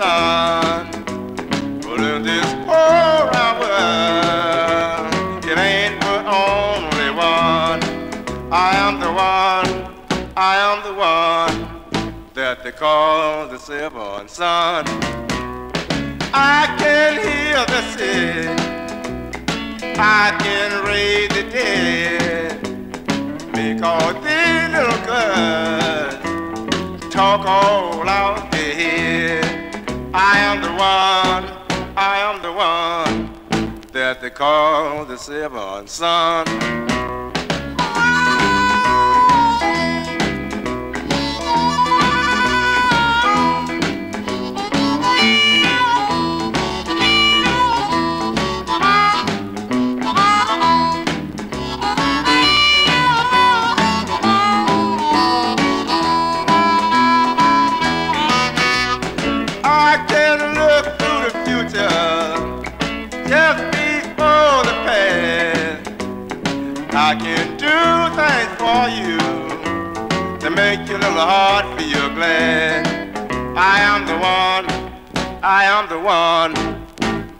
son. But in this poor world, it ain't but only one. I am the one, I am the one that they call the seven son. I can hear the sea, I can I am the one, I am the one that they call the seven son. I can do things for you to make your little heart feel glad. I am the one, I am the one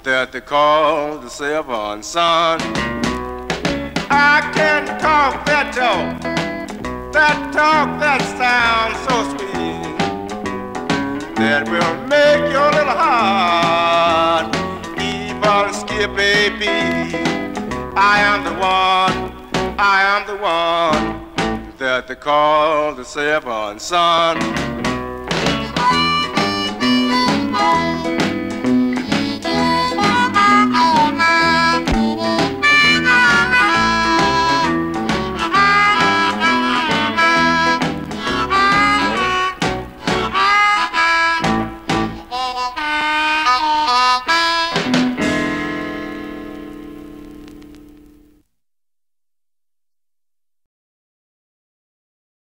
that they call the seven son. I can talk that talk, that talk that sounds so sweet that will make your little heart even skip a beat. I am the one, I am the one that they call the seven son.